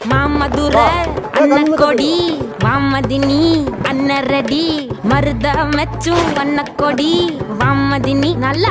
மாமதுர அன்னக்கொடி வாமதினி அன்னரடி மருத மெச்சும் வண்ணக்கொடி வாமதினி நல்லா